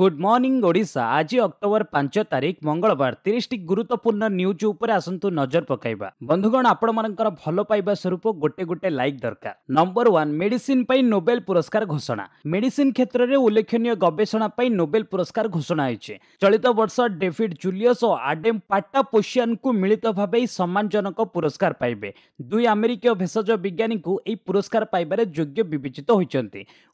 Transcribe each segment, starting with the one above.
Good morning Odisha আজ October পাঁচ তারিখ মঙ্গলবার তিরিশটি গুরুত্বপূর্ণ নিউজ উপরে আসন্তু নজর পকাইবা বন্ধুগণ আপনার ভালো পাইবা স্বরূপ গোটে গোটে লাইক দরকার নম্বর ওয়ান মেডিসিন পাই নোবেল পুরস্কার ঘোষণা মেডিসিন ক্ষেত্রে উল্লেখনীয় গবেষণা পাই নোবেল পুরস্কার ঘোষণা হয়েছে চলিত বর্ষ ডেভিড জুলিয়স ও আডেম পাটা পোশিয়ানকু মিলিত ভাবে এই সম্মানজনক পুরস্কার পাইবে দুই আমেরিকীয় ভেষজ বিজ্ঞানীকু এই পুরস্কার পাইবার যোগ্য বিবেচিত হয়েছেন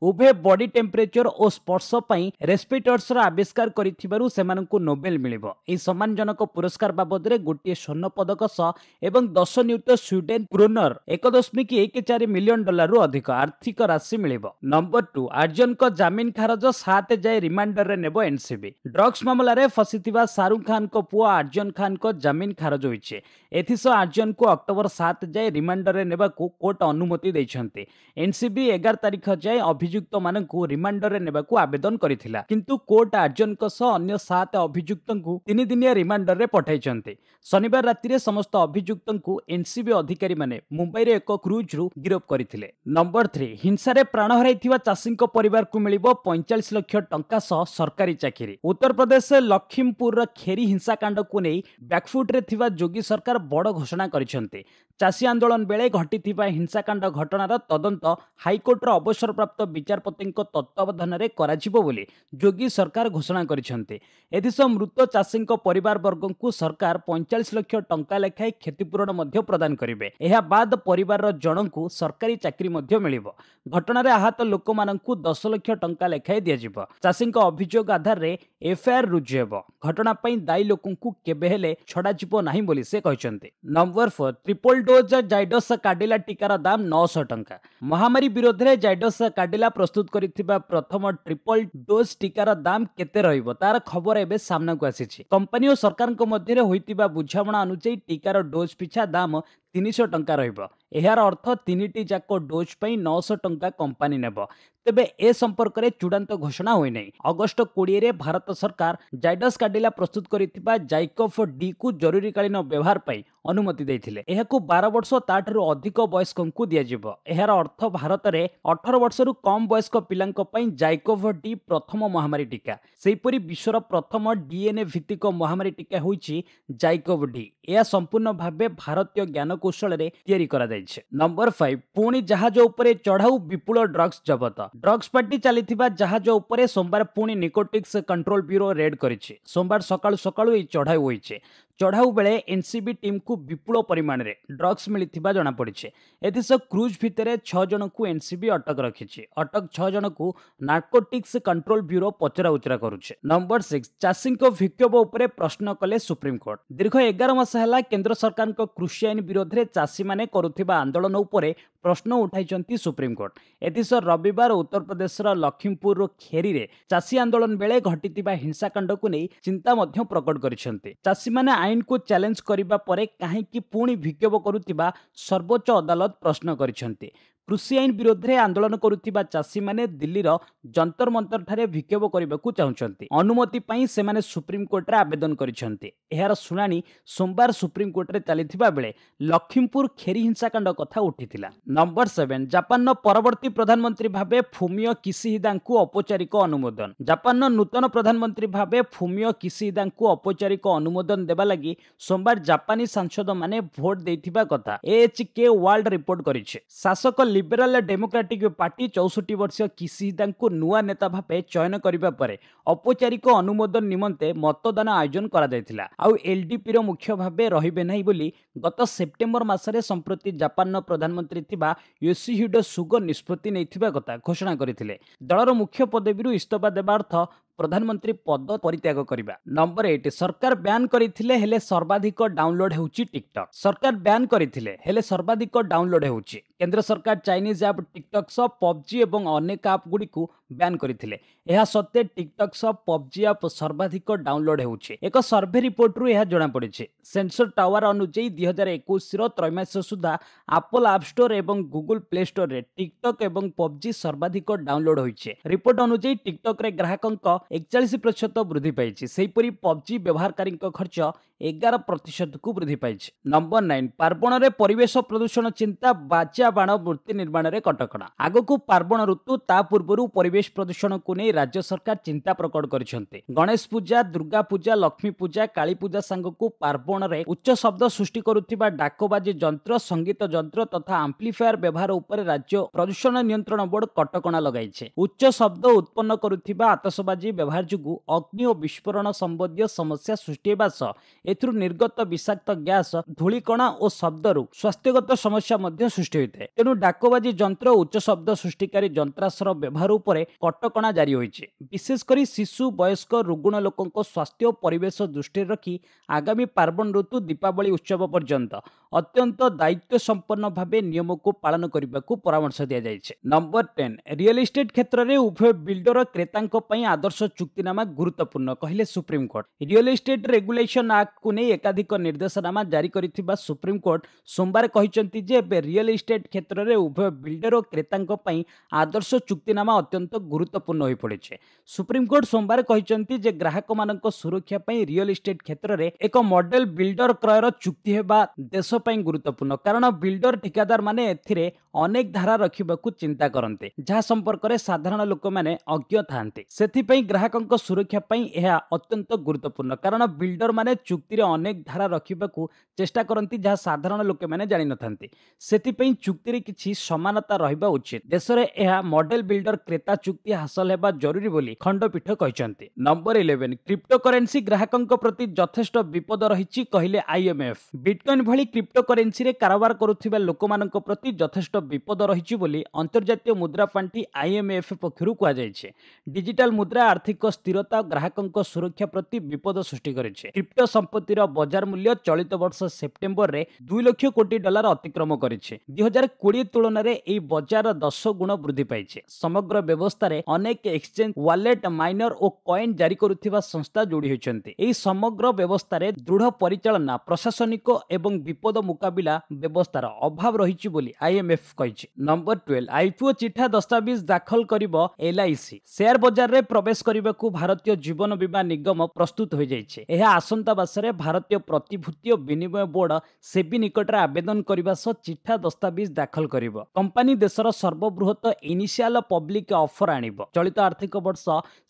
উভয় বডি টেম্পারেচর ও স্পর্শ পাই রেসপিটর ରେସ୍ପିଟର୍ସର ଆବିଷ୍କାର କରିଥିବାରୁ ସେମାନଙ୍କୁ ନୋବେଲ ମିଳିବ। ଏହି ସମ୍ମାନଜନକ ପୁରସ୍କାର ବାବଦରେ ଗୋଟିଏ ସ୍ୱର୍ଣ୍ଣ ପଦକ ସହ ଏବଂ ଦଶ ନିୟୁତ ସ୍ୱିଡେନ କ୍ରୋନର ଏକ ଦଶମିକ ଏକ ଚାରି ମିଲିୟନ ଡଲାରରୁ ଅଧିକ ଆର୍ଥିକ ରାଶି ମିଳିବ। ନମ୍ବର ଟୁ ଆର୍ଯ୍ୟନଙ୍କ ଜାମିନ ଖାରଜ ସାତ ଯାଏ ରିମାଣ୍ଡରରେ ନେବ ଏନ୍ସିବି। ଡ୍ରଗ୍ସ ମାମଲାରେ ଫସିଥିବା ଶାହରୁଖ ଖାନଙ୍କ ପୁଅ ଆର୍ଯ୍ୟନ ଖାନଙ୍କ ଜାମିନ ଖାରଜ ହୋଇଛି। ଏଥିସହ ଆର୍ଯ୍ୟନଙ୍କୁ ଅକ୍ଟୋବର ସାତ ଯାଏ ରିମାଣ୍ଡରରେ ନେବାକୁ କୋର୍ଟ ଅନୁମତି ଦେଇଛନ୍ତି। ଏନ୍ସିବି ଏଗାର ତାରିଖ ଯାଏ ଅଭିଯୁକ୍ତମାନଙ୍କୁ ରିମାଣ୍ଡରରେ ନେବାକୁ ଆବେଦନ କରିଥିଲା। କିନ୍ତୁ କୋର୍ଟ ଆର୍ଯ୍ୟନଙ୍କ ସହ ଅନ୍ୟ ସାତ ଅଭିଯୁକ୍ତଙ୍କୁ ତିନି ଦିନିଆ ରିମାଣ୍ଡରରେ ପଠାଇଛନ୍ତି। ଶନିବାର ରାତିରେ ସମସ୍ତ ଅଭିଯୁକ୍ତଙ୍କୁ ଏନ୍ସିବି ଅଧିକାରୀମାନେ ମୁମ୍ବାଇରେ ଏକ କ୍ରୁଜ୍ରୁ ଗିରଫ କରିଥିଲେ। ନମ୍ବର ଥ୍ରୀ ହିଂସାରେ ପ୍ରାଣ ହରାଇଥିବା ଚାଷୀଙ୍କ ପରିବାରକୁ ମିଳିବ ପଇଁଚାଳିଶ ଲକ୍ଷ ଟଙ୍କା ସହ ସରକାରୀ ଚାକିରି। ଉତ୍ତରପ୍ରଦେଶ ଲକ୍ଷ୍ମୀପୁରର ଖେରି ହିଂସାକାଣ୍ଡକୁ ନେଇ ବ୍ୟାକଫୁଟ୍ରେ ଥିବା ଯୋଗୀ ସରକାର ବଡ଼ ଘୋଷଣା କରିଛନ୍ତି। ଚାଷୀ ଆନ୍ଦୋଳନ ବେଳେ ଘଟିଥିବା ହିଂସାକାଣ୍ଡ ଘଟଣାର ତଦନ୍ତ ହାଇକୋର୍ଟର ଅବସରପ୍ରାପ୍ତ ବିଚାରପତିଙ୍କ ତତ୍ତ୍ୱାବଧାନରେ କରାଯିବ ବୋଲି ଯୋଗୀ ସରକାର ଘୋଷଣା କରିଛନ୍ତି। ଏଥିସହ ମୃତ ଚାଷୀଙ୍କ ପରିବାରବର୍ଗଙ୍କୁ ସରକାର ପଇଁଚାଳିଶ ଲକ୍ଷ ଟଙ୍କା ଲେଖାଏଁ କ୍ଷତିପୂରଣ ମଧ୍ୟ ପ୍ରଦାନ କରିବେ। ଏହା ବାଦ ପରିବାରର ଜଣଙ୍କୁ ସରକାରୀ ଚାକିରି ମଧ୍ୟ ମିଳିବ। ଘଟଣାରେ ଆହତ ଲୋକମାନଙ୍କୁ ଦଶ ଲକ୍ଷ ଟଙ୍କା ଲେଖାଏଁ ଦିଆଯିବ। ଚାଷୀଙ୍କ ଅଭିଯୋଗ ଆଧାରରେ ଏଫ୍ଆଇଆର୍ ରୁଜୁ ହେବ। ଘଟଣା ପାଇଁ ଦାୟୀ ଲୋକଙ୍କୁ କେବେ ହେଲେ ଛଡ଼ାଯିବ ନାହିଁ ବୋଲି ସେ କହିଛନ୍ତି। Number four triple dose Zydus Cadila ଟିକାର ଦାମ ନଅଶହ ଟଙ୍କା। ମହାମାରୀ ବିରୋଧରେ ଜାଇଡସ୍ କାଡିଲା ପ୍ରସ୍ତୁତ କରିଥିବା ପ୍ରଥମ ଟ୍ରିପଲ ଡୋଜ୍ ଟିକାର ଦାମ କେତେ ରହିବ ତାର ଖବର ଏବେ ସାମ୍ନାକୁ ଆସିଛି। କମ୍ପାନୀ ଓ ସରକାରଙ୍କ ମଧ୍ୟରେ ହୋଇଥିବା ବୁଝାମଣା ଅନୁଯାୟୀ ଟିକାର ଡୋଜ୍ ପିଛା ଦାମ ତିନିଶହ ଟଙ୍କା ରହିବ। ଏହାର ଅର୍ଥ ତିନିଟି ଯାକ ଡୋଜ୍ ପାଇଁ ନଅଶହ ଟଙ୍କା କମ୍ପାନୀ ନେବ। ତେବେ ଏ ସମ୍ପର୍କରେ ଚୂଡ଼ାନ୍ତ ଘୋଷଣା ହୋଇନାହିଁ। ଅଗଷ୍ଟ କୋଡ଼ିଏରେ ଭାରତ ସରକାର ଜାଇଡସ୍ କାଡିଲା ପ୍ରସ୍ତୁତ କରିଥିବା ଜାଇକଫ୍ ଡିକୁ ଜରୁରୀକାଳୀନ ବ୍ୟବହାର ପାଇଁ ଅନୁମତି ଦେଇଥିଲେ। ଏହାକୁ ବାର ବର୍ଷ ତାଠାରୁ ଅଧିକ ବୟସ୍କଙ୍କୁ ଦିଆଯିବ। ଏହାର ଅର୍ଥ ଭାରତରେ ଅଠର ବର୍ଷରୁ କମ୍ ବୟସ୍କ ପିଲାଙ୍କ ପାଇଁ ଜାଇକୋଭ୍ ଡି ପ୍ରଥମ ମହାମାରୀ ଟୀକା। ସେହିପରି ବିଶ୍ୱର ପ୍ରଥମ ଡିଏନ୍ଏ ଭିତ୍ତିକ ମହାମାରୀ ଟୀକା ହୋଇଛି ଜାଇକୋଭ୍ ଡି। ଏହା ସମ୍ପୂର୍ଣ୍ଣ ଭାବେ ଭାରତୀୟ ଜ୍ଞାନକୌଶଳରେ ତିଆରି କରାଯାଇଛି। ନମ୍ବର ଫାଇଭ ପୁଣି ଜାହାଜ ଉପରେ ଚଢ଼ାଉ ବିପୁଳ ଡ୍ରଗ୍ସ ଜବତ। ଡ୍ରଗ୍ସ ପାର୍ଟି ଚାଲିଥିବା ଜାହାଜ ଉପରେ ସୋମବାର ପୁଣି ନିକୋଟିକ୍ସ କଣ୍ଟ୍ରୋଲ ବ୍ୟୁରୋ ରେଡ୍ କରିଛି। ସୋମବାର ସକାଳୁ ସକାଳୁ ଏହି ଚଢ଼ାଉ ହୋଇଛି। ଚଢ଼ାଉ ବେଳେ ଏନ୍ସିବି ଟିମ୍କୁ ବିପୁଳ ପରିମାଣରେ ଡ୍ରଗ୍ସ ମିଳିଥିବା ଜଣାପଡ଼ିଛି। ଏଥିସହ କ୍ରୁଜ୍ ଭିତରେ ଛଅ ଜଣଙ୍କୁ ଏନ୍ସିବି ଅଟକ ରଖିଛି। ଅଟକ ଛଅ ଜଣଙ୍କୁ ନାର୍କୋଟିକ୍ସ କଣ୍ଟ୍ରୋଲ ବ୍ୟୁରୋ ପଚରାଉଚରା କରୁଛି। ନମ୍ବର ସିକ୍ସ ଚାଷୀଙ୍କ ବିକ୍ଷୋଭ ଉପରେ ପ୍ରଶ୍ନ କଲେ ସୁପ୍ରିମକୋର୍ଟ ଦୀର୍ଘ ଏଗାର ମାସ ହେଲା କେନ୍ଦ୍ର ସରକାରଙ୍କ କୃଷି ଆଇନ ବିରୋଧରେ ଚାଷୀମାନେ କରୁଥିବା ଆନ୍ଦୋଳନ ଉପରେ ପ୍ରଶ୍ନ ଉଠାଇଛନ୍ତି ସୁପ୍ରିମକୋର୍ଟ ଏଥିସହ ରବିବାର ଉତ୍ତରପ୍ରଦେଶର ଲକ୍ଷ୍ମୀପୁରର ଖେରିରେ ଚାଷୀ ଆନ୍ଦୋଳନ ବେଳେ ଘଟିଥିବା ହିଂସାକାଣ୍ଡକୁ ନେଇ ଚିନ୍ତା ମଧ୍ୟ ପ୍ରକଟ କରିଛନ୍ତି। ଚାଷୀମାନେ ଆଇନକୁ ଚ୍ୟାଲେଞ୍ଜ କରିବା ପରେ କାହିଁକି ପୁଣି ବିକ୍ଷୋଭ କରୁଥିବା ସର୍ବୋଚ୍ଚ ଅଦାଲତ ପ୍ରଶ୍ନ କରିଛନ୍ତି। କୃଷି ଆଇନ ବିରୋଧରେ ଆନ୍ଦୋଳନ କରୁଥିବା ଚାଷୀମାନେ ଦିଲ୍ଲୀର ଯନ୍ତର ମନ୍ତରଠାରେ ବିକ୍ଷୋଭ କରିବାକୁ ଚାହୁଁଛନ୍ତି। ଅନୁମତି ପାଇଁ ସେମାନେ ସୁପ୍ରିମକୋର୍ଟରେ ଆବେଦନ କରିଛନ୍ତି। ଏହାର ଶୁଣାଣି ସୋମବାର ସୁପ୍ରିମକୋର୍ଟରେ ଚାଲିଥିବା ବେଳେ ଲକ୍ଷ୍ମୀପୁର ଖେରି ହିଂସାକାଣ୍ଡ କଥା ଉଠିଥିଲା। ନମ୍ବର ସେଭେନ ଜାପାନର ପରବର୍ତ୍ତୀ ପ୍ରଧାନମନ୍ତ୍ରୀ ଭାବେ ଫୁମିଓ କିସିହିଦାଙ୍କୁ ଔପଚାରିକ ଅନୁମୋଦନ। ଜାପାନର ନୂତନ ପ୍ରଧାନମନ୍ତ୍ରୀ ଭାବେ ଫୁମିଓ କିସିହିଦାଙ୍କୁ ଔପଚାରିକ ଅନୁମୋଦନ ଦେବା ଲାଗି ସୋମବାର ଜାପାନୀ ସାଂସଦମାନେ ଭୋଟ ଦେଇଥିବା କଥା। ଏଏଚକେ ୱାର୍ଲଡ ରିପୋର୍ଟ କରିଛି। ଶାସକ ଲିବେରାଲ ଡେମୋକ୍ରାଟିକ ପାର୍ଟି ଚଉଷଠି ବର୍ଷୀୟ କିସିହିଦାଙ୍କୁ ନୂଆ ନେତା ଭାବେ ଚୟନ କରିବା ପରେ ଔପଚାରିକ ଅନୁମୋଦନ ନିମନ୍ତେ ମତଦାନ ଆୟୋଜନ କରାଯାଇଥିଲା। ଆଉ ଏଲ୍ଡିପିର ମୁଖ୍ୟ ଭାବେ ରହିବେ ନାହିଁ ବୋଲି ଗତ ସେପ୍ଟେମ୍ବର ମାସରେ ସମ୍ପ୍ରତି ଜାପାନର ପ୍ରଧାନମନ୍ତ୍ରୀ ଥିବା ୟୋସିହିଡୋ ସୁଗୋ ନିଷ୍ପତ୍ତି ନେଇଥିବା କଥା ଘୋଷଣା କରିଥିଲେ। ଦଳର ମୁଖ୍ୟ ପଦବୀରୁ ଇସ୍ତଫା ଦେବା ଅର୍ଥ ପ୍ରଧାନମନ୍ତ୍ରୀ ପଦ ପରିତ୍ୟାଗ କରିବା। ନମ୍ବର ଏଇଟ୍ ସରକାର ବ୍ୟାନ୍ କରିଥିଲେ ହେଲେ ସର୍ବାଧିକ ଡାଉନଲୋଡ୍ ହେଉଛି ଟିକଟକ୍ ସରକାର ବ୍ୟାନ୍ କରିଥିଲେ ହେଲେ ସର୍ବାଧିକ ଡାଉନଲୋଡ୍ ହେଉଛି। କେନ୍ଦ୍ର ସରକାର ଚାଇନିଜ୍ ଆପ୍ ଟିକଟକ୍ ସହ ପବ୍ଜି ଏବଂ ଅନେକ ଆପ୍ ଗୁଡ଼ିକୁ ବ୍ୟାନ୍ କରିଥିଲେ ଏହା ସତ୍ତ୍ୱେ ଟିକଟକ୍ ସହ ପବ୍ଜି ଆପ୍ ସର୍ବାଧିକ ଡାଉନଲୋଡ୍ ହେଉଛି ଏକ ସର୍ଭେ ରିପୋର୍ଟରୁ ଏହା ଜଣାପଡ଼ିଛି ସେନ୍ସର ଟାୱାର ଅନୁଯାୟୀ ଦୁଇ ହଜାର ଏକୋଇଶର ତ୍ରୈମାସିକ ସୁଦ୍ଧା ଆପଲ୍ ଆପ୍ ଷ୍ଟୋର ଏବଂ ଗୁଗୁଲ ପ୍ଲେ ଷ୍ଟୋରରେ ଟିକଟକ୍ ଏବଂ ପବ୍ଜି ସର୍ବାଧିକ ଡାଉନଲୋଡ୍ ହୋଇଛି ରିପୋର୍ଟ ଅନୁଯାୟୀ ଟିକଟକ୍ରେ ଗ୍ରାହକଙ୍କ ଏକଚାଳିଶ ପ୍ରତିଶତ ବୃଦ୍ଧି ପାଇଛି ସେହିପରି ପବ୍ଜି ବ୍ୟବହାରକାରୀଙ୍କ ଖର୍ଚ୍ଚ ଏଗାର ପ୍ରତିଶତକୁ ବୃଦ୍ଧି ପାଇଛି ନମ୍ବର ନାଇନ୍ ପାର୍ବଣରେ ପରିବେଶ ପ୍ରଦୂଷଣ ଚିନ୍ତା ବାଜା ବାଣ ମୂର୍ତ୍ତି ନିର୍ମାଣରେ କଟକଣା ଆଗକୁ ପାର୍ବଣ ଋତୁ ତା ପୂର୍ବରୁ ପରିବେଶ ପରିବେଶ ପ୍ରଦୂଷଣକୁ ନେଇ ରାଜ୍ୟ ସରକାର ଚିନ୍ତା ପ୍ରକଟ କରିଛନ୍ତି। ଗଣେଶ ପୂଜା ଦୁର୍ଗା ପୂଜା ଲକ୍ଷ୍ମୀ ପୂଜା କାଳୀ ପୂଜା ସାଙ୍ଗକୁ ପାର୍ବଣରେ ଉଚ୍ଚ ଶବ୍ଦ ସୃଷ୍ଟି କରୁଥିବା ଡାକବାଜି ଯନ୍ତ୍ର ସଙ୍ଗୀତ ଯନ୍ତ୍ର ତଥା ଆମ୍ପ୍ଲିଫାୟାର ବ୍ୟବହାର ଉପରେ ରାଜ୍ୟ ପ୍ରଦୂଷଣ ନିୟନ୍ତ୍ରଣ ବୋର୍ଡ କଟକଣା ଲଗାଇଛି। ଉଚ୍ଚ ଶବ୍ଦ ଉତ୍ପନ୍ନ କରୁଥିବା ଆତସବାଜି ବ୍ୟବହାର ଯୋଗୁଁ ଅଗ୍ନି ଓ ବିସ୍ଫୋରଣ ସମ୍ବନ୍ଧୀୟ ସମସ୍ୟା ସୃଷ୍ଟି ହେବା ସହ ଏଥିରୁ ନିର୍ଗତ ବିଷାକ୍ତ ଗ୍ୟାସ ଧୂଳିକଣା ଓ ଶବ୍ଦରୁ ସ୍ୱାସ୍ଥ୍ୟଗତ ସମସ୍ୟା ମଧ୍ୟ ସୃଷ୍ଟି ହୋଇଥାଏ। ତେଣୁ ଡାକବାଜି ଯନ୍ତ୍ର ଉଚ୍ଚ ଶବ୍ଦ ସୃଷ୍ଟିକାରୀ ଯନ୍ତ୍ରାଂଶର ବ୍ୟବହାର ଉପରେ କଟକଣା ଜାରି ହୋଇଛି। ବିଶେଷ କରି ଶିଶୁ ବୟସ୍କ ରୁଗୁଣ ଲୋକଙ୍କ ସ୍ୱାସ୍ଥ୍ୟ ଓ ପରିବେଶ ଦୃଷ୍ଟିରେ ରଖି ଆଗାମୀ ପାର୍ବଣ ଋତୁ ଦୀପାବଳି ଉତ୍ସବ ପର୍ଯ୍ୟନ୍ତ ଅତ୍ୟନ୍ତ ଦାୟିତ୍ୱ ସମ୍ପନ୍ନ ଭାବେ ନିୟମକୁ ପାଳନ କରିବାକୁ ପରାମର୍ଶ ଦିଆଯାଇଛି। ନମ୍ବର ଟେନ୍ ରିଏଲ ଇଷ୍ଟେଟ୍ କ୍ଷେତ୍ରରେ ଉଭୟ ବିଲ୍ଡର କ୍ରେତାଙ୍କ ପାଇଁ ଆଦର୍ଶ ଚୁକ୍ତିନାମା ଗୁରୁତ୍ୱପୂର୍ଣ୍ଣ କହିଲେ supreme court. Real estate regulation ଆକ୍ଟକୁ ନେଇ ଏକାଧିକ ନିର୍ଦ୍ଦେଶନାମା ଜାରି କରିଥିବା ସୁପ୍ରିମକୋର୍ଟ ସୋମବାର କହିଛନ୍ତି ଯେ ଏବେ ରିଏଲ ଇଷ୍ଟେଟ୍ କ୍ଷେତ୍ରରେ ଉଭୟ ବିଲ୍ଡର ଓ କ୍ରେତାଙ୍କ ପାଇଁ ଆଦର୍ଶ ଚୁକ୍ତିନାମା ଅତ୍ୟନ୍ତ ଗୁରୁତ୍ୱପୂର୍ଣ୍ଣ ହୋଇପଡ଼ିଛି। ସୁପ୍ରିମକୋର୍ଟ ସୋମବାର କହିଛନ୍ତି ଯେ ଗ୍ରାହକମାନଙ୍କ ସୁରକ୍ଷା ପାଇଁ ରିଏଲ ଇଷ୍ଟେଟ୍ କ୍ଷେତ୍ରରେ ଏକ ମଡେଲ ବିଲ୍ଡର କ୍ରୟର ଚୁକ୍ତି ହେବା ଦେଶ ପାଇଁ ଗୁରୁତ୍ୱପୂର୍ଣ୍ଣ। କାରଣ ବିଲ୍ଡର ଠିକାଦାରମାନେ ଏଥିରେ ଅନେକ ଧାରା ରଖିବାକୁ ଚିନ୍ତା କରନ୍ତି ଯାହା ସମ୍ପର୍କରେ ସାଧାରଣ ଲୋକମାନେ ଅଜ୍ଞ ଥାନ୍ତି ସେଥିପାଇଁ ଗ୍ରାହକଙ୍କ ସୁରକ୍ଷା ପାଇଁ ଏହା ଅତ୍ୟନ୍ତ ଗୁରୁତ୍ୱପୂର୍ଣ୍ଣ। କାରଣ ବିଲ୍ଡର ମାନେ ଚୁକ୍ତିରେ ଅନେକ ଧାରା ରଖିବାକୁ ଚେଷ୍ଟା କରନ୍ତି ଯାହା ସାଧାରଣ ଲୋକମାନେ ଜାଣିନଥାନ୍ତି। ସେଥିପାଇଁ ଚୁକ୍ତିରେ କିଛି ସମାନତା ରହିବା ଉଚିତ। ଦେଶରେ ଏହା ମଡେଲ ବିଲ୍ଡର କ୍ରେତା ଚୁକ୍ତି ହାସଲ ହେବା ଜରୁରୀ ବୋଲି ଖଣ୍ଡପୀଠ କହିଛନ୍ତି। ନମ୍ବର ଇଲେଭେନ କ୍ରିପ୍ଟୋ କରେନ୍ସି ଗ୍ରାହକଙ୍କ ପ୍ରତି ଯଥେଷ୍ଟ ବିପଦ ରହିଛି କହିଲେ ଆଇଏମ୍ଏଫ୍ ବିଟକଏନ୍ ଭଳି କ୍ରିପ୍ଟୋ କରେନ୍ସିରେ କାରବାର କରୁଥିବା ଲୋକମାନଙ୍କ ପ୍ରତି ଯଥେଷ୍ଟ ବିପଦ ରହିଛି ବୋଲି ଅନ୍ତର୍ଜାତୀୟ ମୁଦ୍ରା ପାଣ୍ଠି ଆଇଏମ୍ଏଫ୍ ପକ୍ଷରୁ କୁହାଯାଇଛି। ଡିଜିଟାଲ ମୁଦ୍ରା ଆର୍ଥିକ ସ୍ଥିରତା ଓ ଗ୍ରାହକଙ୍କ ସୁରକ୍ଷା ପ୍ରତି ବିପଦ ସୃଷ୍ଟି କରିଛି। କ୍ରିପ୍ଟୋ ସମ୍ପତ୍ତିର ବଜାର ମୂଲ୍ୟ ଚଳିତ ବର୍ଷ ସେପ୍ଟେମ୍ବରରେ ଦୁଇ ଲକ୍ଷ କୋଟି ଡଲାର ଅତିକ୍ରମ କରିଛି। ଦୁଇ ହଜାର କୋଡ଼ିଏ ତୁଳନାରେ ଏହି ବଜାର ଦଶ ଗୁଣ ବୃଦ୍ଧି ପାଇଛି। ସମଗ୍ର ବ୍ୟବସ୍ଥାରେ ଅନେକ ଏକ୍ସଚେଞ୍ଜ ୱାଲେଟ ମାଇନର ଓ କଏନ୍ ଜାରି କରୁଥିବା ସଂସ୍ଥା ଯୋଡ଼ି ହୋଇଛନ୍ତି। ଏହି ସମଗ୍ର ବ୍ୟବସ୍ଥାରେ ଦୃଢ଼ ପରିଚାଳନା ପ୍ରଶାସନିକ ଏବଂ ବିପଦ ମୁକାବିଲା ବ୍ୟବସ୍ଥାର ଅଭାବ ରହିଛି ବୋଲି ଆଇଏମ୍ଏଫ୍ କହିଛି। ନମ୍ବର ଟୁଏଲ୍ଭ ଆଇପିଓ ଚିଠା ଦସ୍ତାବିଜ ଦାଖଲ କରିବ ଏଲ୍ଆଇସି ସେୟାର ବଜାରରେ ପ୍ରବେଶ କରିବାକୁ ଭାରତୀୟ ଜୀବନ ବୀମା ନିଗମ ପ୍ରସ୍ତୁତ ହୋଇଯାଇଛି। ଏହା ଆସନ୍ତା ମାସରେ ଭାରତୀୟ ପ୍ରତିଭୂତି ଓ ବିନିମୟ ବୋର୍ଡ ସେବି ନିକଟରେ ଆବେଦନ କରିବା ସହ ଚିଠା ଦସ୍ତାବିଜ ଦାଖଲ କରିବ। କମ୍ପାନୀ ଦେଶର ସର୍ବବୃହତ ଇନିସିଆଲ ପବ୍ଲିକ ଅଫର ଆଣିବ। ଚଳିତ ଆର୍ଥିକ ବର୍ଷ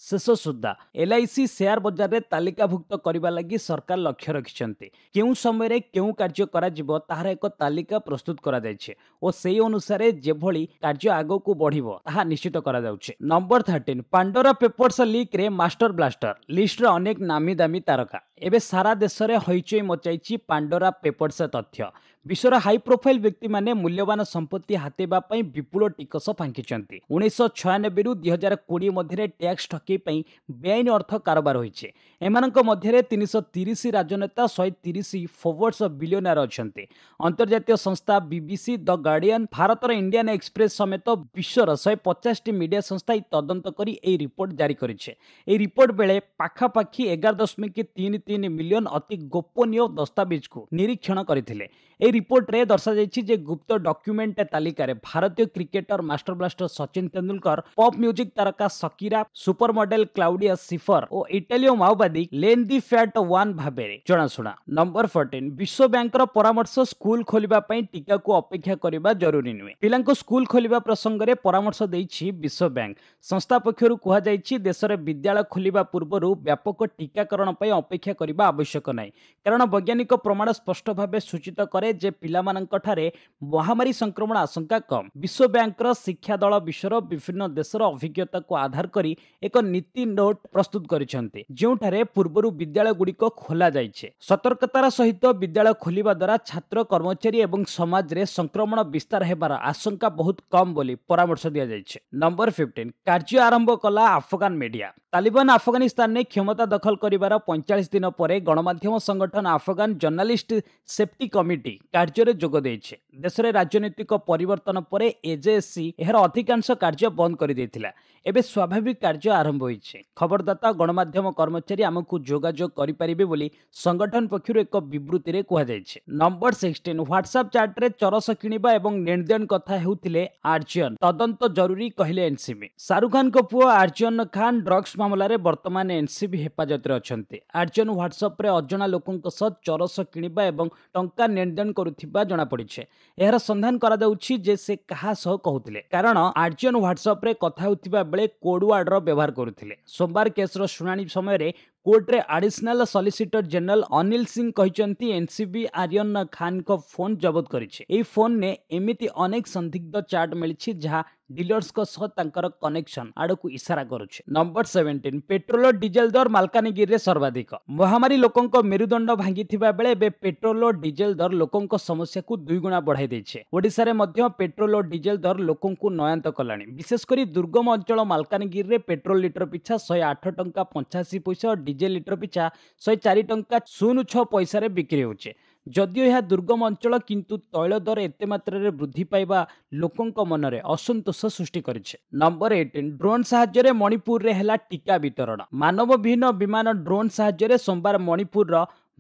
ଶେଷ ସୁଦ୍ଧା ଏଲ୍ଆଇସି ସେୟାର ବଜାରରେ ତାଲିକାଭୁକ୍ତ କରିବା ଲାଗି ସରକାର ଲକ୍ଷ୍ୟ ରଖିଛନ୍ତି। କେଉଁ ସମୟରେ କେଉଁ କାର୍ଯ୍ୟ କରାଯିବ ତାହାର ଏକ ତାଲିକା ପ୍ରସ୍ତୁତ କରାଯାଇଛି ଓ ସେହି ଅନୁସାରେ ଯେଭଳି କାର୍ଯ୍ୟ ଆଗକୁ ବଢିବ ତାହା ନିଶ୍ଚିତ କରାଯାଉଛି। ନମ୍ବର ଥାର୍ଟିନ୍ ପାଣ୍ଡୋରା ପେପର୍ସ ଲିକ୍ରେ ମାଷ୍ଟର ବ୍ଲାଷ୍ଟର ଲିଷ୍ଟରେ ଅନେକ ନାମୀ ଦାମୀ ତାରକା। ଏବେ ସାରା ଦେଶରେ ହଇଚଇ ମଚାଇଛି ପାଣ୍ଡୋରା ପେପର୍ସ ତଥ୍ୟ। ବିଶ୍ୱର ହାଇ ପ୍ରୋଫାଇଲ ବ୍ୟକ୍ତିମାନେ ମୂଲ୍ୟବାନ ସମ୍ପତ୍ତି ହାତେଇବା ପାଇଁ ବିପୁଳ ଟିକସ ଫାଙ୍କିଛନ୍ତି। ଉଣେଇଶହ ଛୟାନବେରୁ ଦୁଇ ହଜାର କୋଡ଼ିଏ ମଧ୍ୟରେ ଟ୍ୟାକ୍ସ ଠକେଇ ପାଇଁ ବେଆଇନ ଅର୍ଥ କାରବାର ହୋଇଛି। ଏମାନଙ୍କ ମଧ୍ୟରେ ତିନିଶହ ତିରିଶ ରାଜନେତା ଶହେ ତିରିଶ ଫୋର୍ୱାର୍ଡସ ବିଲିୟନାର ଅଛନ୍ତି। ଅନ୍ତର୍ଜାତୀୟ ସଂସ୍ଥା ବିବିସି ଦ ଗାର୍ଡିଆନ ଭାରତର ଇଣ୍ଡିଆନ ଏକ୍ସପ୍ରେସ ସମେତ ବିଶ୍ୱର ଶହେ ପଚାଶଟି ମିଡିଆ ସଂସ୍ଥା ଏହି ତଦନ୍ତ କରି ଏହି ରିପୋର୍ଟ ଜାରି କରିছে ଏହି ରିପୋର୍ଟ ବେଳେ ପାଖାପାଖି ଏଗାର ଦଶମିକ ତିନି ତିନି ମିଲିୟନ ଅତି ଗୋପନୀୟ ଦସ୍ତାବିଜକୁ ନିରୀକ୍ଷଣ କରିଥିଲେ। ଏହି ରିପୋର୍ଟରେ ଦର୍ଶାଯାଇଛି ଯେ ଗୁପ୍ତ ଡକ୍ୟୁମେଣ୍ଟ ତାଲିକାରେ ଭାରତୀୟ cricketer master blaster Sachin Tendulkar pop music ତାରକା Shakira super model Claudia Schiffer ଓ ଇଟାଲୀୟ ମାଓବାଦୀ ଲେନ୍ ଦି ଫ୍ୟାଟ ୱାନ୍ ଭାବରେ ଜଣାଶୁଣା ନମ୍ବର ଫୋର୍ଟିନ୍ ବିଶ୍ୱ ବ୍ୟାଙ୍କର ପରାମର୍ଶ ସ୍କୁଲ ଖୋଲିବା ପାଇଁ ଟିକାକୁ ଅପେକ୍ଷା କରିବା ଜରୁରୀ ନୁହେଁ ପିଲାଙ୍କୁ ସ୍କୁଲ ଖୋଲିବା ପ୍ରସଙ୍ଗରେ ପରାମର୍ଶ ଦେଇଛି ବିଶ୍ୱ ବ୍ୟାଙ୍କ ସଂସ୍ଥା ପକ୍ଷରୁ କୁହାଯାଇଛି ଦେଶରେ ବିଦ୍ୟାଳୟ ଖୋଲିବା ପୂର୍ବରୁ ବ୍ୟାପକ ଟିକାକରଣ ପାଇଁ ଅପେକ୍ଷା କରିବା ଆବଶ୍ୟକ ନାହିଁ କାରଣ ବୈଜ୍ଞାନିକ ପ୍ରମାଣ ସ୍ପଷ୍ଟ ଭାବେ ସୂଚିତ କରେ ଯେ ପିଲାମାନଙ୍କଠାରେ ମହାମାରୀ ସଂକ୍ରମଣ ଆଶଙ୍କା କମ୍। ବିଶ୍ୱ ବ୍ୟାଙ୍କର ଶିକ୍ଷା ଦଳ ବିଶ୍ୱର ବିଭିନ୍ନ ଦେଶର ଅଭିଜ୍ଞତାକୁ ଆଧାର କରି ଏକ ନୀତି ନୋଟ୍ ପ୍ରସ୍ତୁତ କରିଛନ୍ତି ଯେଉଁଠାରେ ପୂର୍ବରୁ ବିଦ୍ୟାଳୟଗୁଡ଼ିକ ଖୋଲାଯାଇଛି ସତର୍କତାର ସହିତ ବିଦ୍ୟାଳୟ ଖୋଲିବା ଦ୍ୱାରା ଛାତ୍ର କର୍ମଚାରୀ ଏବଂ ସମାଜରେ ସଂକ୍ରମଣ ବିସ୍ତାର ହେବାର ଆଶଙ୍କା ବହୁତ କମ୍ ବୋଲି ପରାମର୍ଶ ଦିଆଯାଇଛି। ନମ୍ବର ଫିଫ୍ଟିନ୍ କାର୍ଯ୍ୟ ଆରମ୍ଭ କଲା ଆଫଗାନ ମିଡିଆ। ତାଲିବାନ ଆଫଗାନିସ୍ତାନରେ କ୍ଷମତା ଦଖଲ କରିବାର ପଇଁଚାଳିଶ ଦିନ ପରେ ଗଣମାଧ୍ୟମ ସଂଗଠନ ଆଫଗାନ ଜର୍ଣ୍ଣାଲିଷ୍ଟ ସେଫ୍ଟି କମିଟି କାର୍ଯ୍ୟରେ ଯୋଗ ଦେଇଛି। ଦେଶରେ ରାଜନୈତିକ ପରିବର୍ତ୍ତନ ପରେ ଏଜେଏସସି ଏହାର ଅଧିକାଂଶ କାର୍ଯ୍ୟ ବନ୍ଦ କରିଦେଇଥିଲା। ଏବେ ସ୍ୱାଭାବିକ କାର୍ଯ୍ୟ ଆରମ୍ଭ ହୋଇଛି। ଖବରଦାତା ଗଣମାଧ୍ୟମ କର୍ମଚାରୀ ଆମକୁ ଯୋଗାଯୋଗ କରିପାରିବେ ବୋଲି ସଂଗଠନ ପକ୍ଷରୁ ଏକ ବିବୃତ୍ତିରେ କୁହାଯାଇଛି। ନମ୍ବର ସିକ୍ସଟିନ୍ ହ୍ୱାଟ୍ସଆପ୍ ଚାଟ୍ରେ ଚରସ କିଣିବା ଏବଂ ନେଣଦେଣ କଥା ହେଉଥିଲେ ଆର୍ଜିୟନ ତଦନ୍ତ ଜରୁରୀ କହିଲେ ଏନ୍ସିବି। ଶାହରୁଖ ଖାନଙ୍କ ପୁଅ ଆର୍ଜିୟନ ଖାନ ଡ୍ରଗ୍ସ ମାମଲାରେ ବର୍ତ୍ତମାନ ଏନ୍ସିବି ହେଫାଜତରେ ଅଛନ୍ତି। ଆର୍ଜିୟନ ହ୍ୱାଟ୍ସଆପ୍ରେ ଅଜଣା ଲୋକଙ୍କ ସହ ଚରସ କିଣିବା ଏବଂ ଟଙ୍କା ନେଣଦେଣ କରୁଥିବା ଜଣାପଡ଼ିଛି। ଏହାର ସନ୍ଧାନ କରାଯାଉଛି ଯେ ସେ କାହା ସହ କହୁଥିଲେ। କାରଣ ଆର୍ଜିୟନ ହ୍ୱାଟ୍ସଆପ୍ରେ କଥା ହେଉଥିବା ବେଳେ କୋଡ୍ ୱାର୍ଡର ବ୍ୟବହାର କରୁଥିଲେ। ସୋମବାର କେସ୍ର ଶୁଣାଣି ସମୟରେ କୋର୍ଟରେ additional solicitor general Anil Singh କହିଛନ୍ତି ଏନ୍ସିବି ଆର୍ଯ୍ୟନ ଖାନଙ୍କ ଫୋନ୍ ଜବତ କରିଛି। ଏହି ଫୋନ୍ରେ ଏମିତି ଅନେକ ସନ୍ଦିଗ୍ଧ ଚାର୍ଟ ମିଳିଛି ଯାହା ଡିଲର୍ସଙ୍କ ସହ ତାଙ୍କର କନେକ୍ସନ ଆଡ଼କୁ ଇସାରା କରୁଛି। ନମ୍ବର ସେଭେଣ୍ଟିନ୍ ପେଟ୍ରୋଲ ଓ ଡିଜେଲ ଦର ମାଲକାନଗିରିରେ ସର୍ବାଧିକ। ମହାମାରୀ ଲୋକଙ୍କ ମେରୁଦଣ୍ଡ ଭାଙ୍ଗିଥିବା ବେଳେ ଏବେ ପେଟ୍ରୋଲ ଓ ଡିଜେଲ ଦର ଲୋକଙ୍କ ସମସ୍ୟାକୁ ଦୁଇଗୁଣା ବଢାଇ ଦେଇଛି। ଓଡ଼ିଶାରେ ମଧ୍ୟ ପେଟ୍ରୋଲ ଓ ଡିଜେଲ ଦର ଲୋକଙ୍କୁ ନୟାନ୍ତ କଲାଣି। ବିଶେଷ କରି ଦୁର୍ଗମ ଅଞ୍ଚଳ ମାଲକାନଗିରିରେ ପେଟ୍ରୋଲ ଲିଟର ପିଛା ଶହେ ଆଠ ଟଙ୍କା ପଞ୍ଚାଅଶୀ ପଇସା ଓ ଡିଜେଲ ଲିଟର ପିଛା ଶହେ ଚାରି ଟଙ୍କା ଶୂନ ଛଅ ପଇସାରେ ବିକ୍ରି ହେଉଛି। ଯଦିଓ ଏହା ଦୁର୍ଗମ ଅଞ୍ଚଳ କିନ୍ତୁ ତୈଳ ଦର ଏତେ ମାତ୍ରାରେ ବୃଦ୍ଧି ପାଇବା ଲୋକଙ୍କ ମନରେ ଅସନ୍ତୋଷ ସୃଷ୍ଟି କରିଛି। ନମ୍ବର ଏଇଟିନ୍ ଡ୍ରୋନ୍ ସାହାଯ୍ୟରେ ମଣିପୁରରେ ହେଲା ଟିକା ବିତରଣ। ମାନବବିହୀନ ବିମାନ ଡ୍ରୋନ୍ ସାହାଯ୍ୟରେ ସୋମବାର ମଣିପୁରର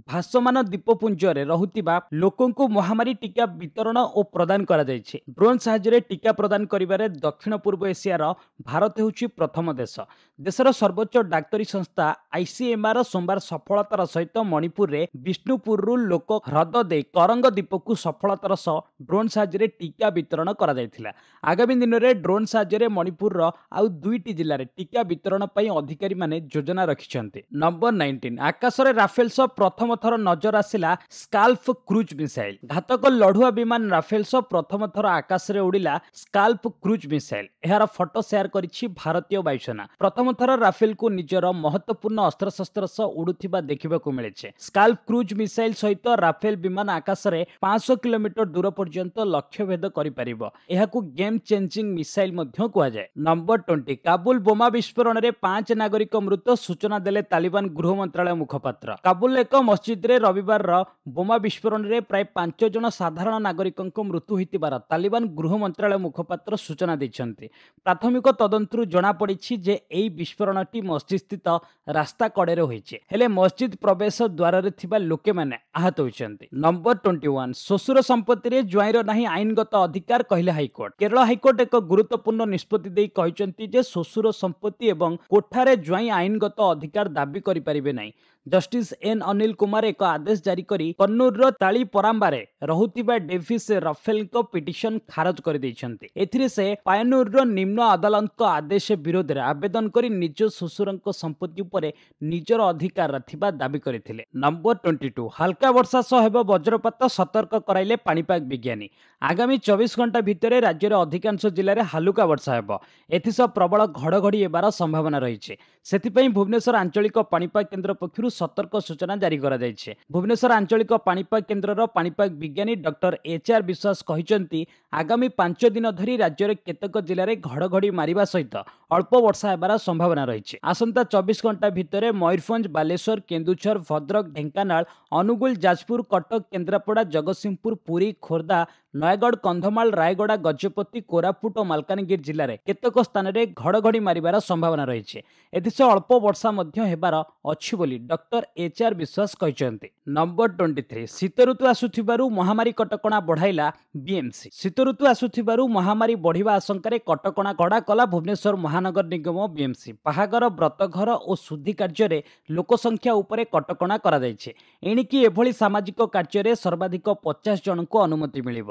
ଭାସମାନ ଦ୍ୱୀପପୁଞ୍ଜରେ ରହୁଥିବା ଲୋକଙ୍କୁ ମହାମାରୀ ଟିକା ବିତରଣ ଓ ପ୍ରଦାନ କରାଯାଇଛି। ଡ୍ରୋନ୍ ସାହାଯ୍ୟରେ ଟିକା ପ୍ରଦାନ କରିବାରେ ଦକ୍ଷିଣ ପୂର୍ବ ଏସିଆର ଭାରତ ହେଉଛି ପ୍ରଥମ ଦେଶ। ଦେଶର ସର୍ବୋଚ୍ଚ ଡାକ୍ତରୀ ସଂସ୍ଥା ଆଇସିଏମ୍ଆର ସୋମବାର ସଫଳତାର ସହିତ ମଣିପୁରରେ ବିଷ୍ଣୁପୁରରୁ ଲୋକ ହ୍ରଦ ଦେଇ କରଙ୍ଗ ଦ୍ୱୀପକୁ ସଫଳତାର ସହ ଡ୍ରୋନ୍ ସାହାଯ୍ୟରେ ଟିକା ବିତରଣ କରାଯାଇଥିଲା। ଆଗାମୀ ଦିନରେ ଡ୍ରୋନ୍ ସାହାଯ୍ୟରେ ମଣିପୁରର ଆଉ ଦୁଇଟି ଜିଲ୍ଲାରେ ଟିକା ବିତରଣ ପାଇଁ ଅଧିକାରୀମାନେ ଯୋଜନା ରଖିଛନ୍ତି। ନମ୍ବର ନାଇଣ୍ଟିନ୍ ଆକାଶରେ ରାଫେଲ ସହ ପ୍ରଥମ ପ୍ରଥମ ଥର ନଜର ଆସିଲା ସ୍କାଲ୍ପ କ୍ରୁଜ୍ ମିସାଇଲ। ଘାତକ ଲଢୁଆ ବିମାନ ରାଫେଲ ସହ ପ୍ରଥମ ଥର ଆକାଶରେ ଉଡ଼ିଲା ସ୍କାଲ୍ପ କ୍ରୁଜ୍ ମିସାଇଲ। ଏହାର ଫଟୋ ସେୟାର କରିଛି ଭାରତୀୟ ବାୟୁସେନା। ପ୍ରଥମ ଥର ରାଫେଲକୁ ନିଜର ମହତ୍ୱପୂର୍ଣ୍ଣ ଅସ୍ତ୍ରଶସ୍ତ୍ର ସହ ଉଡୁଥିବା ଦେଖିବାକୁ ମିଳିଛି। ସ୍କାଲ୍ପ କ୍ରୁଜ୍ ମିସାଇଲ ସହିତ ରାଫେଲ ବିମାନ ଆକାଶରେ ପାଞ୍ଚଶହ କିଲୋମିଟର ଦୂର ପର୍ଯ୍ୟନ୍ତ ଲକ୍ଷ୍ୟଭେଦ କରିପାରିବ। ଏହାକୁ ଗେମ୍ ଚେଞ୍ଜିଂ ମିସାଇଲ ମଧ୍ୟ କୁହାଯାଏ। ନମ୍ବର ଟ୍ୱେଣ୍ଟି କାବୁଲ ବୋମା ବିସ୍ଫୋରଣରେ ପାଞ୍ଚ ନାଗରିକ ମୃତ ସୂଚନା ଦେଲେ ତାଲିବାନ ଗୃହ ମନ୍ତ୍ରାଳୟ ମୁଖପାତ୍ର। କାବୁଲ ଏକ ମସଜିଦରେ ରବିବାରର ବୋମା ବିସ୍ଫୋରଣରେ ପ୍ରାୟ ପାଞ୍ଚ ଜଣ ସାଧାରଣ ନାଗରିକଙ୍କ ମୃତ୍ୟୁ ହୋଇଥିବାର ତାଲିବାନ ଗୃହ ମନ୍ତ୍ରାଳୟ ମୁଖପାତ୍ର ସୂଚନା ଦେଇଛନ୍ତି। ପ୍ରାଥମିକ ତଦନ୍ତରୁ ଜଣାପଡ଼ିଛି ଯେ ଏହି ବିସ୍ଫୋରଣଟି ମସଜିଦ ସ୍ଥିତ ରାସ୍ତା କଡ଼ରେ ହୋଇଛି। ହେଲେ ମସଜିଦ ପ୍ରବେଶ ଦ୍ୱାରରେ ଥିବା ଲୋକେମାନେ ଆହତ ହୋଇଛନ୍ତି। ନମ୍ବର ଟ୍ୱେଣ୍ଟି ୱାନ୍ ଶ୍ୱଶୁର ସମ୍ପତ୍ତିରେ ଜ୍ୱାଇଁର ନାହିଁ ଆଇନଗତ ଅଧିକାର କହିଲେ ହାଇକୋର୍ଟ। କେରଳ ହାଇକୋର୍ଟ ଏକ ଗୁରୁତ୍ୱପୂର୍ଣ୍ଣ ନିଷ୍ପତ୍ତି ଦେଇ କହିଛନ୍ତି ଯେ ଶ୍ୱଶୁର ସମ୍ପତ୍ତି ଏବଂ କୋଠାରେ ଜ୍ୱାଇଁ ଆଇନଗତ ଅଧିକାର ଦାବି କରିପାରିବେ ନାହିଁ। ଜଷ୍ଟିସ୍ ଏନ୍ ଅନିଲ କୁମାର ଏକ ଆଦେଶ ଜାରି କରି କନ୍ନୁରର ତାଳି ପରାମ୍ବାରେ ରହୁଥିବା ଡେଭିସ୍ ରଫେଲଙ୍କ ପିଟିସନ ଖାରଜ କରିଦେଇଛନ୍ତି। ଏଥିରେ ସେ ପାୟନୁରର ନିମ୍ନ ଅଦାଲତଙ୍କ ଆଦେଶ ବିରୋଧରେ ଆବେଦନ କରି ନିଜ ଶ୍ୱଶୁରଙ୍କ ସମ୍ପତ୍ତି ଉପରେ ନିଜର ଅଧିକାର ଥିବା ଦାବି କରିଥିଲେ। ନମ୍ବର ଟ୍ୱେଣ୍ଟି ଟୁ ହାଲକା ବର୍ଷା ସହ ହେବ ବଜ୍ରପାତ ସତର୍କ କରାଇଲେ ପାଣିପାଗ ବିଜ୍ଞାନୀ। ଆଗାମୀ ଚବିଶ ଘଣ୍ଟା ଭିତରେ ରାଜ୍ୟର ଅଧିକାଂଶ ଜିଲ୍ଲାରେ ହାଲୁକା ବର୍ଷା ହେବ। ଏଥିସହ ପ୍ରବଳ ଘଡ଼ଘଡ଼ି ହେବାର ସମ୍ଭାବନା ରହିଛି। ସେଥିପାଇଁ ଭୁବନେଶ୍ୱର ଆଞ୍ଚଳିକ ପାଣିପାଗ କେନ୍ଦ୍ର ପକ୍ଷରୁ ସତର୍କ ସୂଚନା ଜାରି କରାଯାଇଛି। ଭୁବନେଶ୍ୱର ଆଞ୍ଚଳିକ ପାଣିପାଗ କେନ୍ଦ୍ରର ପାଣିପାଗ ବିଜ୍ଞାନୀ ଡକ୍ଟର ଏଚ୍ ଆର୍ ବିଶ୍ୱାସ କହିଛନ୍ତି ଆଗାମୀ ପାଞ୍ଚ ଦିନ ଧରି ରାଜ୍ୟର କେତେକ ଜିଲ୍ଲାରେ ଘଡ଼ଘଡ଼ି ମାରିବା ସହିତ ଅଳ୍ପ ବର୍ଷା ହେବାର ସମ୍ଭାବନା ରହିଛି। ଆସନ୍ତା ଚବିଶ ଘଣ୍ଟା ଭିତରେ ମୟୂରଭଞ୍ଜ ବାଲେଶ୍ୱର କେନ୍ଦୁଝର ଭଦ୍ରକ ଢେଙ୍କାନାଳ ଅନୁଗୁଳ ଯାଜପୁର କଟକ କେନ୍ଦ୍ରାପଡ଼ା ଜଗତସିଂହପୁର ପୁରୀ ଖୋର୍ଦ୍ଧା ନୟାଗଡ଼ କନ୍ଧମାଳ ରାୟଗଡ଼ା ଗଜପତି କୋରାପୁଟ ଓ ମାଲକାନଗିରି ଜିଲ୍ଲାରେ କେତେକ ସ୍ଥାନରେ ଘଡ଼ଘଡ଼ି ମାରିବାର ସମ୍ଭାବନା ରହିଛି। ଏଥିସହ ଅଳ୍ପ ବର୍ଷା ମଧ୍ୟ ହେବାର ଅଛି ବୋଲି ଡକ୍ଟର ଏଚ୍ ଆର୍ ବିଶ୍ୱାସ କହିଛନ୍ତି। ନମ୍ବର ଟ୍ୱେଣ୍ଟି ଥ୍ରୀ ଶୀତ ଋତୁ ଆସୁଥିବାରୁ ମହାମାରୀ କଟକଣା ବଢ଼ାଇଲା ବିଏମ୍ସି ଶୀତ ଋତୁ ଆସୁଥିବାରୁ ମହାମାରୀ ବଢ଼ିବା ଆଶଙ୍କାରେ କଟକଣା କଡ଼ା କଲା ଭୁବନେଶ୍ୱର ମହାନଗର ନିଗମ ବିଏମ୍ସି ବାହାଘର ବ୍ରତଘର ଓ ଶୁଦ୍ଧି କାର୍ଯ୍ୟରେ ଲୋକସଂଖ୍ୟା ଉପରେ କଟକଣା କରାଯାଇଛି। ଏଣିକି ଏଭଳି ସାମାଜିକ କାର୍ଯ୍ୟରେ ସର୍ବାଧିକ ପଚାଶ ଜଣଙ୍କୁ ଅନୁମତି ମିଳିବ।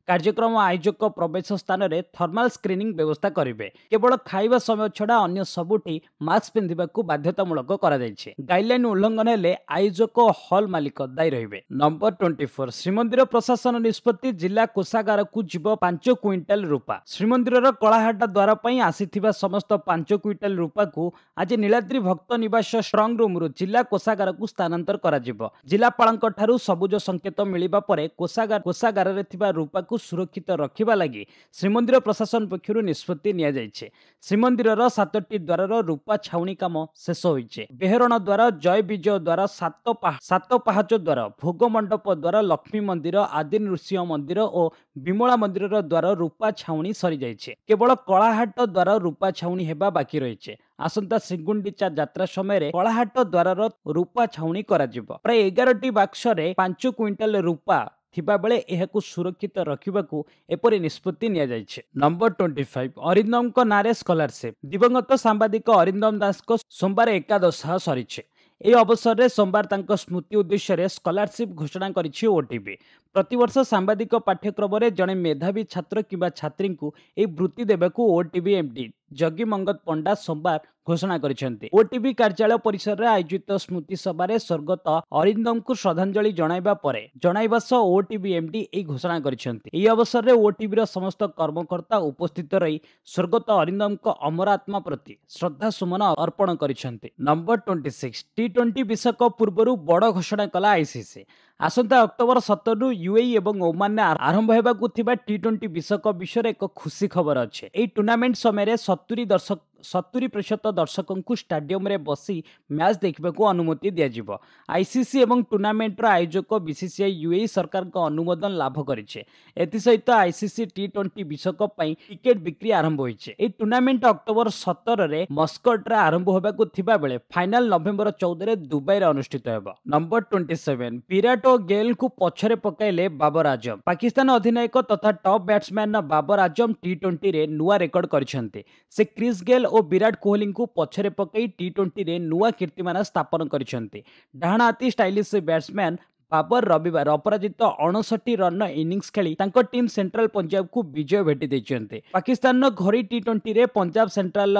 କାର୍ଯ୍ୟକ୍ରମ ଆୟୋଜକ ପ୍ରବେଶ ସ୍ଥାନରେ ଥର୍ମାଲ ସ୍କ୍ରିନିଂ ବ୍ୟବସ୍ଥା କରିବେ। କେବଳ ଖାଇବା ସମୟ ଛଡ଼ା ଅନ୍ୟ ସବୁଠି ମାସ୍କ ପିନ୍ଧିବାକୁ ବାଧ୍ୟତାମୂଳକ କରାଯାଇଛି। ଗାଇଡଲାଇନ୍ ଉଲ୍ଲଂଘନ ହେଲେ ଆୟୋଜକ ଓ ହଲ୍ ମାଲିକ ଦାୟୀ ରହିବେ। ନମ୍ବର ଟ୍ୱେଣ୍ଟି ଫୋର୍ ଶ୍ରୀମନ୍ଦିର ପ୍ରଶାସନ ନିଷ୍ପତ୍ତି ଜିଲ୍ଲା କୋଷାଗାରକୁ ଯିବ ପାଞ୍ଚ କୁଇଣ୍ଟାଲ ରୂପା। ଶ୍ରୀମନ୍ଦିରର କଳାହାଟ ଦ୍ୱାର ପାଇଁ ଆସିଥିବା ସମସ୍ତ ପାଞ୍ଚ କୁଇଣ୍ଟାଲ ରୂପାକୁ ଆଜି ନୀଳାଦ୍ରି ଭକ୍ତ ନିବାସ ଷ୍ଟ୍ରଙ୍ଗ ରୁମ୍ରୁ ଜିଲ୍ଲା କୋଷାଗାରକୁ ସ୍ଥାନାନ୍ତର କରାଯିବ। ଜିଲ୍ଲାପାଳଙ୍କ ଠାରୁ ସବୁଜ ସଂକେତ ମିଳିବା ପରେ କୋଷାଗାର କୋଷାଗାରରେ ଥିବା ରୂପାକୁ ସୁରକ୍ଷିତ ରଖିବା ଲାଗି ଶ୍ରୀମନ୍ଦିର ପ୍ରଶାସନ ପକ୍ଷରୁ ନିଷ୍ପତ୍ତି ନିଆଯାଇଛି। ଶ୍ରୀମନ୍ଦିରର ସାତଟି ଦ୍ୱାରର ରୂପା ଛାଉଣି କାମ ଶେଷ ହୋଇଛି। ବେହରଣ ଦ୍ୱାର ଜୟ ବିଜୟ ଦ୍ୱାର ସାତ ସାତ ପାହାଚ ଦ୍ୱାର ଭୋଗ ମଣ୍ଡପ ଦ୍ୱାର ଲକ୍ଷ୍ମୀ ମନ୍ଦିର ଆଦି ନୃସିଂହ ମନ୍ଦିର ଓ ବିମଳା ମନ୍ଦିରର ଦ୍ୱାର ରୂପା ଛାଉଣି ସରିଯାଇଛି। କେବଳ କଳାହାଟ ଦ୍ୱାର ରୂପା ଛାଉଣି ହେବା ବାକି ରହିଛି। ଆସନ୍ତା ଶ୍ରୀଗୁଣ୍ଡିଚା ଯାତ୍ରା ସମୟରେ କଳାହାଟ ଦ୍ୱାରର ରୂପା ଛାଉଣି କରାଯିବ। ପ୍ରାୟ ଏଗାରଟି ବାକ୍ସରେ ପାଞ୍ଚ କୁଇଣ୍ଟାଲ ରୂପା ଥିବାବେଳେ ଏହାକୁ ସୁରକ୍ଷିତ ରଖିବାକୁ ଏପରି ନିଷ୍ପତ୍ତି ନିଆଯାଇଛି। ନମ୍ବର ଟ୍ୱେଣ୍ଟି ଫାଇଭ ଅରିନ୍ଦମଙ୍କ ନାଁରେ ସ୍କଲାରସିପ୍। ଦିବଂଗତ ସାମ୍ବାଦିକ ଅରିନ୍ଦମ ଦାସଙ୍କ ସୋମବାର ଏକାଦଶ ସରିଛି। ଏହି ଅବସରରେ ସୋମବାର ତାଙ୍କ ସ୍ମୃତି ଉଦ୍ଦେଶ୍ୟରେ ସ୍କଲାରସିପ୍ ଘୋଷଣା କରିଛି ଓଟିଭି ପ୍ରତିବର୍ଷ ସାମ୍ବାଦିକ ପାଠ୍ୟକ୍ରମରେ ଜଣେ ମେଧାବୀ ଛାତ୍ର କିମ୍ବା ଛାତ୍ରୀଙ୍କୁ ଏହି ବୃତ୍ତି ଦେବାକୁ ଓଟିଭି ଏମ୍ଡି ଜଗି ମଙ୍ଗତ ପଣ୍ଡା ସୋମବାର ଘୋଷଣା କରିଛନ୍ତି। ଓଟିଭି କାର୍ଯ୍ୟାଳୟ ପରିସରରେ ଆୟୋଜିତ ସ୍ମୃତି ସଭାରେ ସ୍ୱର୍ଗତ ଅରିନ୍ଦମଙ୍କୁ ଶ୍ରଦ୍ଧାଞ୍ଜଳି ଜଣାଇବା ପରେ ଜଣାଇବା ସହ ଓଟିଭି ଏମ୍ଡି ଏହି ଘୋଷଣା କରିଛନ୍ତି। ଏହି ଅବସରରେ ଓଟିଭିର ସମସ୍ତ କର୍ମକର୍ତ୍ତା ଉପସ୍ଥିତ ରହି ସ୍ୱର୍ଗତ ଅରିନ୍ଦମଙ୍କ ଅମର ଆତ୍ମା ପ୍ରତି ଶ୍ରଦ୍ଧା ସୁମନ ଅର୍ପଣ କରିଛନ୍ତି। Number twenty six T twenty ବିଶ୍ୱକପ ପୂର୍ବରୁ ବଡ଼ ଘୋଷଣା କଲା ଆଇସିସି ଆସନ୍ତା ଅକ୍ଟୋବର ସତରରୁ ୟୁଏଇ ଏବଂ ଓମାନରେ ଆରମ୍ଭ ହେବାକୁ ଥିବା ଟି ଟ୍ୱେଣ୍ଟି ବିଶ୍ୱକପ ବିଷୟରେ ଏକ ଖୁସି ଖବର ଅଛି। ଏହି ଟୁର୍ଣ୍ଣାମେଣ୍ଟ ସମୟରେ ସତୁରି ଦର୍ଶକ ସତୁରି ପ୍ରତିଶତ ଦର୍ଶକଙ୍କୁ ଷ୍ଟାଡିୟମରେ ବସି ମ୍ୟାଚ୍ ଦେଖିବାକୁ ଅନୁମତି ଦିଆଯିବ। ଆଇସିସି ଏବଂ ଟୁର୍ଣ୍ଣାମେଣ୍ଟର ଆୟୋଜକ ବିସିସିଆଇ ୟୁଏଇ ସରକାରଙ୍କ ଅନୁମୋଦନ ଲାଭ କରିছে ଏଥିସହିତ ଆଇସିସି ଟି ଟ୍ୱେଣ୍ଟି ବିଶ୍ୱକପ ପାଇଁ ଟିକେଟ୍ ବିକ୍ରି ଆରମ୍ଭ ହୋଇଛି। ଏହି ଟୁର୍ଣ୍ଣାମେଣ୍ଟ ଅକ୍ଟୋବର ସତରରେ ମସ୍କଟରେ ଆରମ୍ଭ ହେବାକୁ ଥିବା ବେଳେ ଫାଇନାଲ ନଭେମ୍ବର ଚଉଦରେ ଦୁବାଇରେ ଅନୁଷ୍ଠିତ ହେବ। ନମ୍ବର ଟ୍ୱେଣ୍ଟି ସେଭେନ ବିରାଟ ଓ ଗେଲଙ୍କୁ ପଛରେ ପକାଇଲେ ବାବର ଆଜମ। ପାକିସ୍ତାନ ଅଧିନାୟକ ତଥା top batsman Babar Azam T ଟ୍ୱେଣ୍ଟିରେ ନୂଆ ରେକର୍ଡ କରିଛନ୍ତି। ସେ କ୍ରିସ୍ ଗେଲ୍ ଓ ବିରାଟ କୋହଲିଙ୍କୁ ପଛରେ ପକାଇ ଟି ଟ୍ୱେଣ୍ଟିରେ ନୂଆ କୀର୍ତ୍ତିମାନ ସ୍ଥାପନ କରିଛନ୍ତି। ଡାହାଣ ହାତୀ ଷ୍ଟାଇଲିସ୍ ବ୍ୟାଟ୍ସମ୍ୟାନ୍ ବାବର ରବିବାର ଅପରାଜିତ ଅଣଷଠି ରନ୍ର ଇନିଂସ ଖେଳି ତାଙ୍କ ଟିମ୍ ସେଣ୍ଟ୍ରାଲ ପଞ୍ଜାବକୁ ବିଜୟ ଭେଟି ଦେଇଛନ୍ତି। ପାକିସ୍ତାନର ଘରୋଇ ଟି ଟ୍ୱେଣ୍ଟିରେ ପଞ୍ଜାବ ସେଣ୍ଟ୍ରାଲର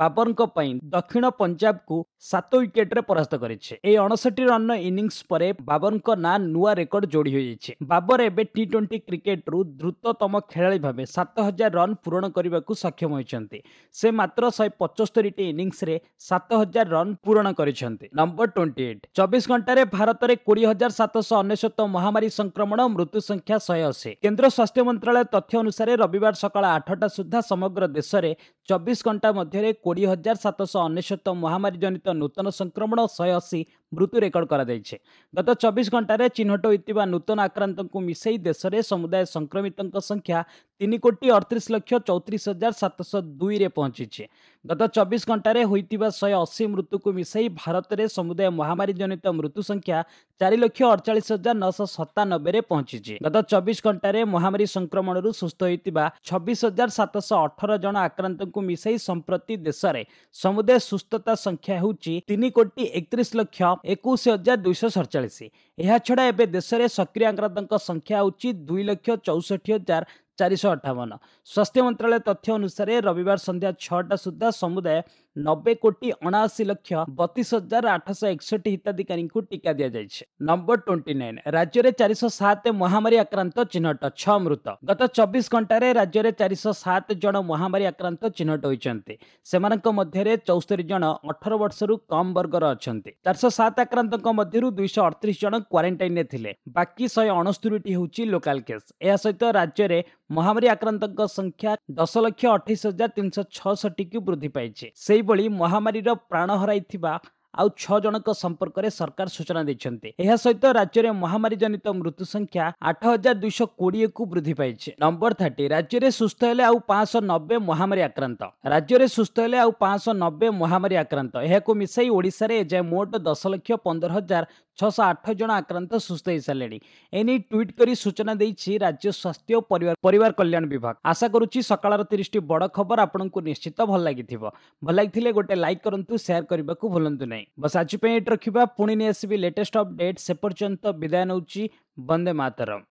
ବାବରଙ୍କ ପାଇଁ ଦକ୍ଷିଣ ପଞ୍ଜାବକୁ ସାତ ୱିକେଟରେ ପରାସ୍ତ କରିଛି। ଏହି ଅଣଷଠି ରନ୍ର ଇନିଂସ ପରେ ବାବରଙ୍କ ନାଁ ନୂଆ ରେକର୍ଡ ଯୋଡ଼ି ହୋଇଯାଇଛି। ବାବର ଏବେ ଟି ଟ୍ୱେଣ୍ଟି କ୍ରିକେଟରୁ ଦ୍ରୁତତମ ଖେଳାଳି ଭାବେ ସାତ ହଜାର ରନ୍ ପୂରଣ କରିବାକୁ ସକ୍ଷମ ହୋଇଛନ୍ତି। ସେ ମାତ୍ର ଶହେ ପଚସ୍ତରୀଟି ଇନିଂସରେ ସାତ ହଜାର ରନ୍ ପୂରଣ କରିଛନ୍ତି। ନମ୍ବର ଟ୍ୱେଣ୍ଟି ଏଇଟ୍ ଚବିଶ ଘଣ୍ଟାରେ ଭାରତରେ କୋଡ଼ିଏ ହଜାର ସାତଶହ ଅନେଶ୍ୱତ ମହାମାରୀ ସଂକ୍ରମଣ ମୃତ୍ୟୁ ସଂଖ୍ୟା ଶହେ ଅଶୀ। କେନ୍ଦ୍ର ସ୍ୱାସ୍ଥ୍ୟ ମନ୍ତ୍ରାଳୟ ତଥ୍ୟ ଅନୁସାରେ ରବିବାର ସକାଳ ଆଠଟା ସୁଦ୍ଧା ସମଗ୍ର ଦେଶରେ ଚବିଶ ଘଣ୍ଟା ମଧ୍ୟରେ କୋଡ଼ିଏ ହଜାର ସାତଶହ ଅନେଶ୍ୱତ ମହାମାରୀ ଜନିତ ନୂତନ ସଂକ୍ରମଣ ଶହେ ଅଶୀ ମୃତ୍ୟୁ ରେକର୍ଡ କରାଯାଇଛି। ଗତ ଚବିଶ ଘଣ୍ଟାରେ ଚିହ୍ନଟ ହୋଇଥିବା ନୂତନ ଆକ୍ରାନ୍ତଙ୍କୁ ମିଶାଇ ଦେଶରେ ସମୁଦାୟ ସଂକ୍ରମିତଙ୍କ ସଂଖ୍ୟା ତିନି କୋଟି ଅଠତିରିଶ ଲକ୍ଷ ଚଉତିରିଶ ହଜାର ସାତଶହ ଦୁଇରେ ପହଞ୍ଚିଛି। ଗତ ଚବିଶ ଘଣ୍ଟାରେ ହୋଇଥିବା ଶହେ ଅଶୀ ମୃତ୍ୟୁକୁ ମିଶାଇ ଭାରତରେ ସମୁଦାୟ ମହାମାରୀ ଜନିତ ମୃତ୍ୟୁ ସଂଖ୍ୟା ଚାରି ଲକ୍ଷ ଅଡ଼ଚାଳିଶ ହଜାର ନଅଶହ ସତାନବେରେ ପହଞ୍ଚିଛି। ଗତ ଚବିଶ ଘଣ୍ଟାରେ ମହାମାରୀ ସଂକ୍ରମଣରୁ ସୁସ୍ଥ ହୋଇଥିବା ଛବିଶ ହଜାର ସାତଶହ ଅଠର ଜଣ ଆକ୍ରାନ୍ତଙ୍କୁ ମିଶାଇ ସମ୍ପ୍ରତି ଦେଶରେ ସମୁଦାୟ ସୁସ୍ଥତା ସଂଖ୍ୟା ହେଉଛି ତିନି କୋଟି ଏକତିରିଶ ଲକ୍ଷ ଏକୋଇଶ ହଜାର ଦୁଇଶହ ସଡ଼ଚାଳିଶ ଏହାଛଡ଼ା ଏବେ ଦେଶରେ ସକ୍ରିୟ ଆକ୍ରାନ୍ତଙ୍କ ସଂଖ୍ୟା ହେଉଛି ଦୁଇ ଲକ୍ଷ ଚଉଷଠି ହଜାର ଚାରିଶହ ଅଠାବନ। ସ୍ୱାସ୍ଥ୍ୟ ମନ୍ତ୍ରାଳୟ ତଥ୍ୟ ଅନୁସାରେ ରବିବାର ସନ୍ଧ୍ୟା ଛଅଟା ସୁଦ୍ଧା ସମୁଦାୟ ନବେ କୋଟି ଅଣାଅଶୀ ଲକ୍ଷ ବତିଶ ହଜାର ଆଠଶହ ଏକଷଠି ହିତାଧିକାରୀଙ୍କୁ ଟିକା ଦିଆଯାଇଛି। ନମ୍ବର ଟ୍ୱେଣ୍ଟି ନାଇନ୍ ରାଜ୍ୟରେ ଚାରିଶହ ସାତ ମହାମାରୀ ଆକ୍ରାନ୍ତ ଚିହ୍ନଟ ଛଅ ମୃତ। ଗତ ଚବିଶ ଘଣ୍ଟାରେ ରାଜ୍ୟରେ ଚାରିଶହ ସାତ ଜଣ ମହାମାରୀ ଆକ୍ରାନ୍ତ ଚିହ୍ନଟ ହୋଇଛନ୍ତି। ସେମାନଙ୍କ ମଧ୍ୟରେ ଚଉସ୍ତରୀ ଜଣ ଅଠର ବର୍ଷରୁ କମ୍ ବର୍ଗର ଅଛନ୍ତି। ଚାରିଶହ ସାତ ଆକ୍ରାନ୍ତଙ୍କ ମଧ୍ୟରୁ ଦୁଇଶହ ଅଠତିରିଶ ଜଣ କ୍ୱାରେଣ୍ଟାଇନ୍ରେ ଥିଲେ। ବାକି ଶହେ ଅଣସ୍ତରୀଟି ହେଉଛି ଲୋକାଲ କେସ୍। ଏହା ସହିତ ରାଜ୍ୟରେ ମହାମାରୀ ଆକ୍ରାନ୍ତଙ୍କ ସଂଖ୍ୟା ଦଶ ଲକ୍ଷ ଅଠେଇଶ ହଜାର ତିନିଶହ ଛଅଷଠିକୁ ବୃଦ୍ଧି ପାଇଛି। ସେହି ସେହିଭଳି ମହାମାରୀର ପ୍ରାଣ ହରାଇଥିବା ଆଉ ଛଅ ଜଣଙ୍କ ସମ୍ପର୍କରେ ସରକାର ସୂଚନା ଦେଇଛନ୍ତି। ଏହା ସହିତ ରାଜ୍ୟରେ ମହାମାରୀ ଜନିତ ମୃତ୍ୟୁ ସଂଖ୍ୟା ଆଠ ହଜାର ଦୁଇଶହ କୋଡ଼ିଏକୁ ବୃଦ୍ଧି ପାଇଛି। ନମ୍ବର ଥାର୍ଟି ରାଜ୍ୟରେ ସୁସ୍ଥ ହେଲେ ଆଉ ପାଞ୍ଚଶହ ନବେ ମହାମାରୀ ଆକ୍ରାନ୍ତ। ରାଜ୍ୟରେ ସୁସ୍ଥ ହେଲେ ଆଉ ପାଞ୍ଚଶହ ନବେ ମହାମାରୀ ଆକ୍ରାନ୍ତ। ଏହାକୁ ମିଶାଇ ଓଡ଼ିଶାରେ ଏଯାଏ ମୋଟ ଦଶ ଲକ୍ଷ ପନ୍ଦର ହଜାର ଛଅଶହ ଆଠ ଜଣ ଆକ୍ରାନ୍ତ ସୁସ୍ଥ ହୋଇସାରିଲେଣି ଏନେଇ ଟ୍ୱିଟ୍ କରି ସୂଚନା ଦେଇଛି ରାଜ୍ୟ ସ୍ୱାସ୍ଥ୍ୟ ଓ ପରିବାର ପରିବାର କଲ୍ୟାଣ ବିଭାଗ। ଆଶା କରୁଛି ସକାଳର ତିରିଶଟି ବଡ଼ ଖବର ଆପଣଙ୍କୁ ନିଶ୍ଚିତ ଭଲ ଲାଗିଥିବ। ଭଲ ଲାଗିଥିଲେ ଗୋଟେ ଲାଇକ୍ କରନ୍ତୁ ସେୟାର କରିବାକୁ ଭୁଲନ୍ତୁ ନାହିଁ। ବସ୍ ଆଜି ପାଇଁ ଏଇଠି ରଖିବା। ପୁଣି ନେଇ ଆସିବି ଲେଟେଷ୍ଟ ଅପଡେଟ୍। ସେ ପର୍ଯ୍ୟନ୍ତ ବିଦାୟ ନେଉଛି। ବନ୍ଦେ ମାତରମ୍।